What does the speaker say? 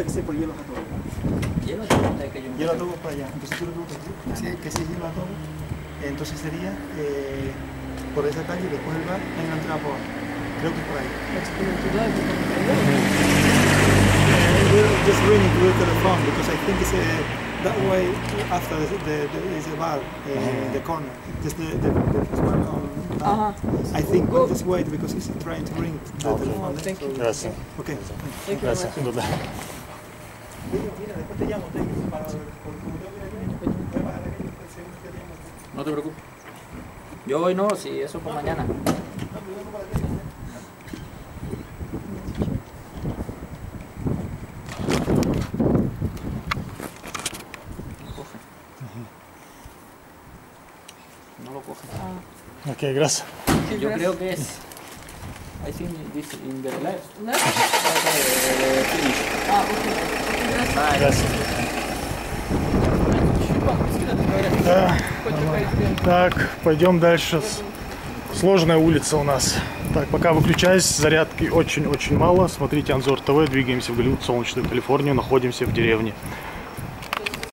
que sea por hielo a todo. Hielo que yo me Hielo a todo para allá. Entonces tú le preguntas ¿sí? que si hielo a todo, entonces sería eh, por esa calle, después el bar, en la entrada por Creo que por ahí. Just at the phone because I think it's a, that way after the, the, the is a bar uh, in the corner. Just the, the, the first one on. I think we'll just wait because he's trying to ring the Oh, telephone. thank so- you. Gracias. Okay. Gracias. Te llamo, te llamo para porque tengo que ir a. No te preocupes. Yo hoy no, si eso por mañana. No coge. No lo coge. Ok, gracias. Yo creo que es. I think this in the left. Left? Finish. Да. Так, пойдем дальше. Сложная улица у нас. Так, пока выключаюсь, зарядки очень-очень мало. Смотрите Анзор ТВ, двигаемся в Голливуд, солнечную Калифорнию, находимся в деревне